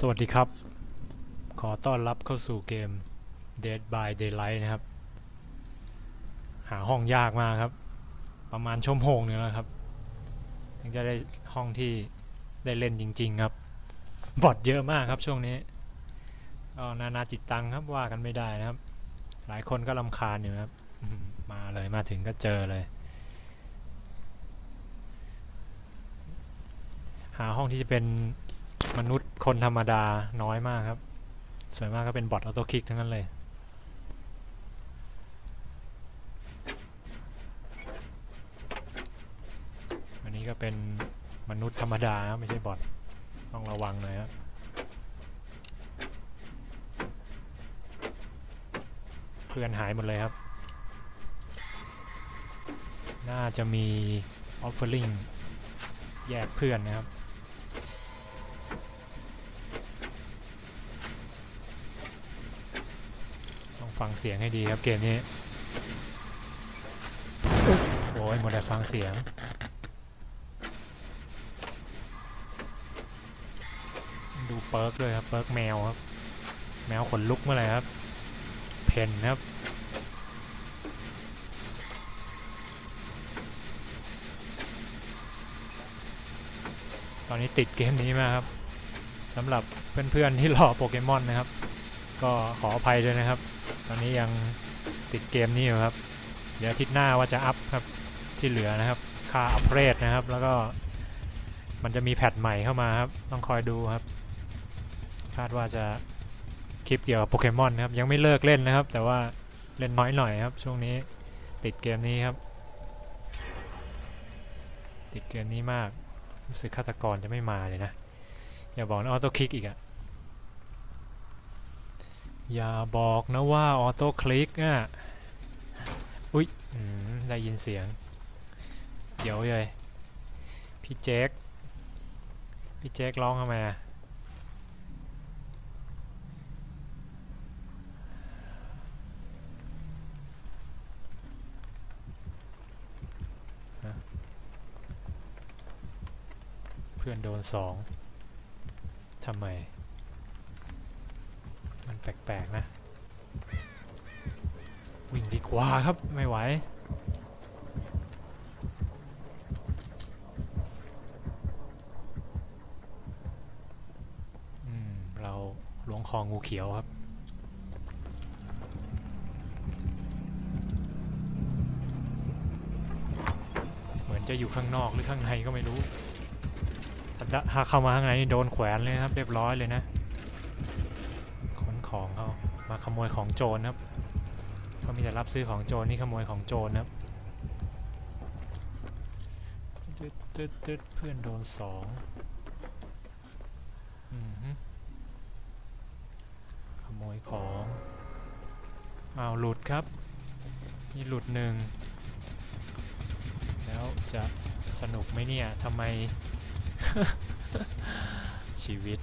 สวัสดีครับ ขอต้อนรับเข้าสู่เกม Dead by Daylight นะครับ หาห้องยากมากครับ ประมาณชั่วโมงหนึงแล้วครับถึงจะได้ห้องที่ได้เล่นจริง ๆ ครับ บอทเยอะมากครับช่วงนี้ก็นานาจิตตังครับว่ากันไม่ได้นะครับ หลายคนก็ลำคาญอยู่ครับ มาเลยมาถึงก็เจอเลย หาห้องที่จะเป็น มนุษย์คนธรรมดาน้อยมากครับ ส่วนมากก็เป็นบอทออโต้คลิกทั้งนั้นเลยอันนี้ก็เป็นมนุษย์ธรรมดาครับไม่ใช่บอทต้องระวังหน่อยครับเพื่อนหายหมดเลยครับ น่าจะมี offering แยกเพื่อนนะครับ ต้อง ฟังเสียงให้ดีครับเกมนี้โอ้ยหมดแต่ฟังเสียง ดู perk ด้วยครับ perk แมวครับ แมวขนลุกเมื่อไหร่ครับ เพนครับตอนนี้ติดเกมนี้มากครับสำหรับเพื่อนๆที่รอโปเกมอนนะครับ ก็ขออภัยด้วยนะครับ ตอนนี้ยังติดเกมนี้อยู่ครับ เดี๋ยวอาทิตย์หน้าว่าจะอัพครับที่เหลือนะครับ ค่าอัพเกรดนะครับ แล้วก็มันจะมีแพทใหม่เข้ามาครับ ต้องคอยดูครับ คาดว่าจะคลิปเกี่ยวกับโปเกมอนนะครับ ยังไม่เลิกเล่นนะครับ แต่ว่าเล่นน้อยหน่อยครับ ช่วงนี้ติดเกมนี้ครับ ติดเกมนี้มาก รู้สึกฆาตกรจะไม่มาเลยนะ อย่าบอกนะออโต้คลิกอีกอะ อย่าบอกนะว่าออโต้คลิกอะ อุ๊ยได้ยินเสียง เจียวเลย พี่เจ๊กพี่เจ๊กร้องทำไมอะฮะเพื่อนโดนสองทำไม แปลกๆนะ วิ่งดีกว่าครับไม่ไหวอืมเราหลวงคองูเขียวครับเหมือนจะอยู่ข้างนอกหรือข้างในก็ไม่รู้ ถ้าเข้ามาข้างในนี่โดนแขวนเลยครับ เรียบร้อยเลยนะ ขนของเขามา ขโมยของโจรครับเขามีแต่รับซื้อของโจรนี่ขโมยของโจรนะครับตึ๊ดตึ๊ดตึ๊ดเพื่อนโดนสองอือฮึขโมยของอ้าวหลุดครับนี่หลุดหนึ่งแล้วจะสนุกไหมเนี่ยทำไมชีวิต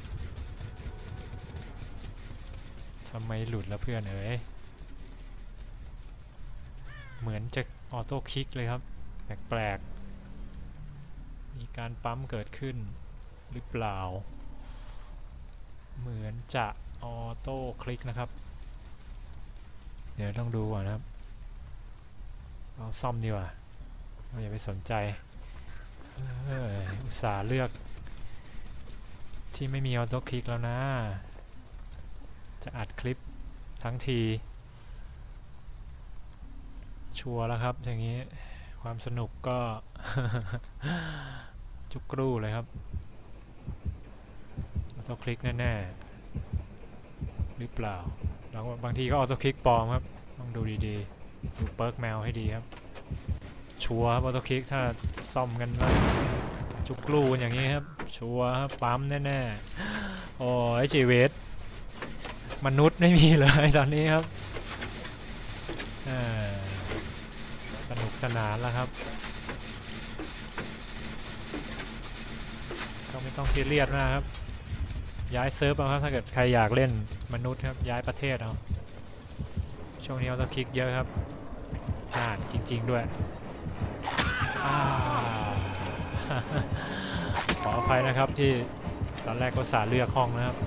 ทำไมหลุดแล้วเพื่อนเอ๋ยเหมือนจะออโต้คลิกเลยครับ แปลกๆ มีการปั๊มเกิดขึ้นหรือเปล่า เหมือนจะออโต้คลิกนะครับ เดี๋ยวต้องดูก่อนนะครับเอาซ่อมดีกว่าเราอย่าไปสนใจเอ้ยอุตส่าห์เลือก ที่ไม่มีออโต้คลิกแล้วนะ จะอัดคลิปทั้งที ชัวร์แล้วครับอย่างนี้ความสนุกก็ จุกกรูเลยครับ auto click แน่ๆหรือเปล่าแล้วบางทีก็ auto click ปลอมครับ ต้องดูดีๆ ดู perk แมวให้ดีครับ ชัวร์ครับ auto click ถ้าซ่อมกันแล้วจุกกรูนอย่างนี้ครับ ชัวร์ครับปั๊มแน่ๆ โอ้ยจีเวต มนุษย์ไม่มีเลยตอนนี้ครับสนุกสนานแล้วครับ ก็ไม่ต้องซีเรียสมากครับ ย้ายเซิร์ฟเอาครับถ้าเกิดใครอยากเล่นมนุษย์ครับ ย้ายประเทศเอา ช่วงนี้เราต้องคลิกเยอะครับห่านจริง ๆด้วยอขออภัยนะครับที่ตอนแรกก็สาเลือกห้องนะครับ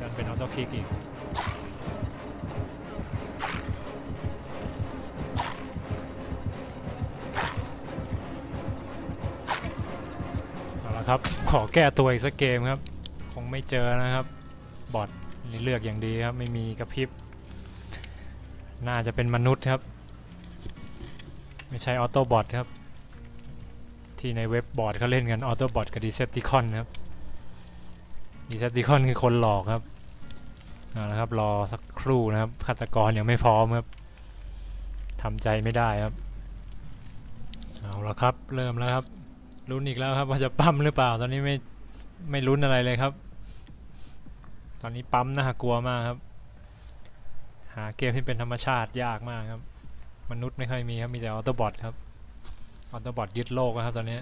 ดันเป็นออโต้คลิกอีก ครับ ขอแก้ตัวอีกสักเกมครับ คงไม่เจอนะครับ บอทนี่เลือกอย่างดีครับ ไม่มีกระพริบ น่าจะเป็นมนุษย์ครับ ไม่ใช่ Autobot ครับ ที่ในเว็บบอร์ดเขาเล่นกัน Autobot กับ Decepticon ครับ Decepticon คือคนหลอกครับเอาละครับ รอสักครู่นะครับฆาตกรยังไม่พร้อมครับทำใจไม่ได้ครับ เอาละครับ เริ่มแล้วครับ ลุ้นอีกแล้วครับว่าจะปั๊มหรือเปล่า ตอนนี้ไม่ไม่ลุ้นอะไรเลยครับ ตอนนี้ปั๊มน่ากลัวมากครับ หาเกมที่เป็นธรรมชาติยากมากครับ มนุษย์ไม่ค่อยมีครับมีแต่ออโตบอทครับออโตบอทยึดโลกครับตอนนี้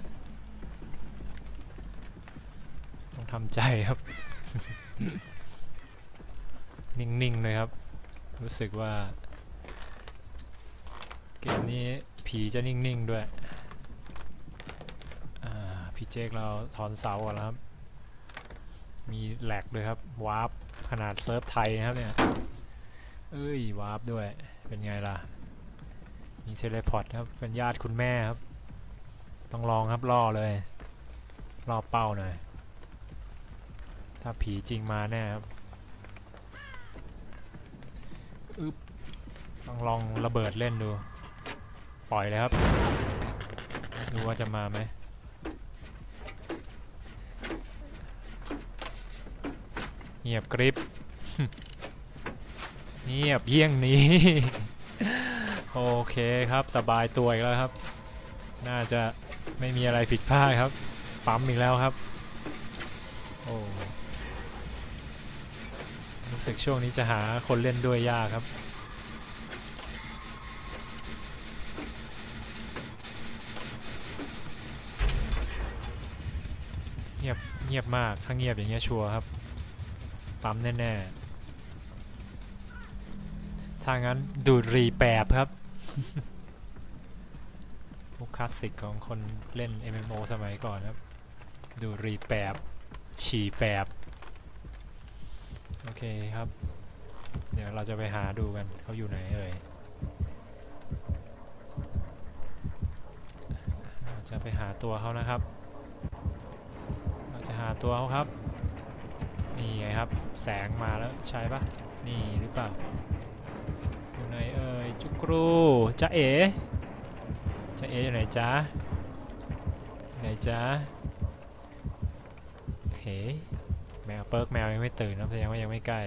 ต้องทำใจครับ นิ่งๆเลยครับ รู้สึกว่า เกมนี้ผีจะนิ่งๆด้วย พี่เจคเราถอนเสาก่อนแล้วครับ มี lag ด้วยครับ warp ขนาดเซิร์ฟไทยนะครับเนี่ย เอ้ย warp ด้วย เป็นไงล่ะ มี teleport ครับ เป็นญาติคุณแม่ครับ ต้องลองครับล่อเลยล่อเป้าหน่อย ถ้าผีจริงมาแน่ครับอึบต้องลองระเบิดเล่นดู ปล่อยเลยครับ ดูว่าจะมาไหม เงียบกริบเงียบเยี่ยงนี้ โอเคครับสบายตัวอีกแล้วครับ น่าจะไม่มีอะไรผิดพลาดครับ ปั๊มอีกแล้วครับ โอ้รู้สึกช่วงนี้จะหาคนเล่นด้วยยากครับ เงียบเงียบมากถ้าเงียบอย่างเงี้ยชัวร์ครับ ปั๊มแน่ๆ ถ้างั้นดูดรีแปบครับมุกคลาสสิกของคนเล่น MMO สมัยก่อนครับ ดูดรีแปบ ฉี่แปบ โอเคครับ เดี๋ยวเราจะไปหาดูกันเขาอยู่ไหนเอ่ยเราจะไปหาตัวเขานะครับ เราจะหาตัวเขาครับ นี่ไงครับ แสงมาแล้วใช่ปะนี่หรือเปล่าอยู่ไหนเอ่ยจุกรูจะเอ๋จะเอ๋อยู่ไหนจ๊ะอยู่ไหนจ๊ะเฮ้แมวเปิร์กแมวยังไม่ตื่นนะแสดงว่ายังไม่ใกล้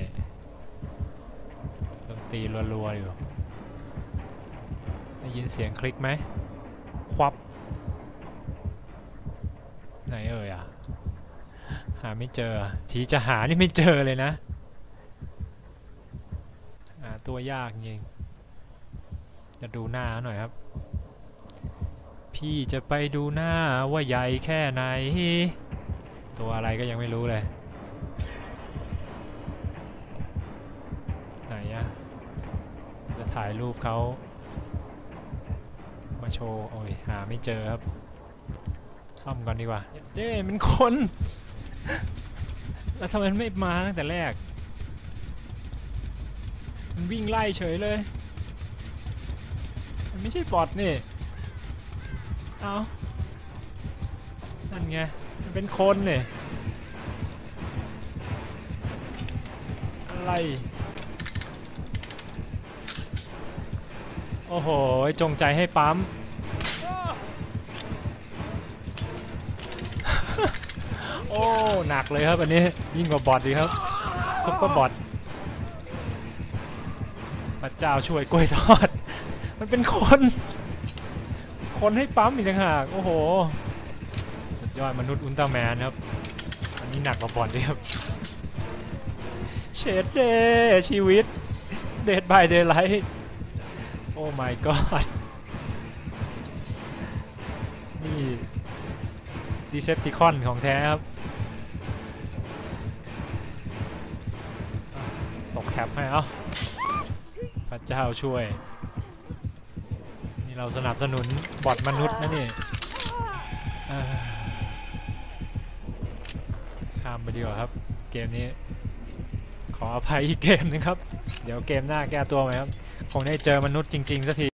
ดนตรีรัวๆอยู่ได้ยินเสียงคลิกไหม ควับ ไหนเอ่ยอะ หาไม่เจอ ทีจะหานี่ไม่เจอเลยนะหาตัวยากจริงจะดูหน้าเขาหน่อยครับ พี่จะไปดูหน้าว่าใหญ่แค่ไหน ตัวอะไรก็ยังไม่รู้เลย ไหนอะจะถ่ายรูปเขามาโชว์ โอ้ย หาไม่เจอครับ ซ่อมก่อนดีกว่า เด้เป็นคน แล้วทำไมมันไม่มาตั้งแต่แรก มันวิ่งไล่เฉยเลย มันไม่ใช่บอทนี่ เอานั่นไง มันเป็นคนนี่ อะไร โอ้โห จงใจให้ปั๊ม โอ้หนักเลยครับอันนี้ยิ่งกว่า bot ดีครับ super bot พระเจ้าช่วยกล้วยทอด มันเป็นคน คนให้ปั๊มอีกต่างหากโอ้โหสุดยอดมนุษย์อุลตร้าแมนครับ อันนี้หนักกว่า bot ด้วยครับเชดเดชีวิต Dead by Daylight oh my god นี่ดีเซปติคอนของแท้ครับ บให้เอ้าพระเจ้าช่วย นี่เราสนับสนุนบอดมนุษย์นะนี่ข้ามไปดีกว่าครับ เกมนี้ ขออภัยอีกเกมหนึงครับ เดี๋ยวเกมหน้าแก้ตัวไหมครับ คงได้เจอมนุษย์จริงๆสักที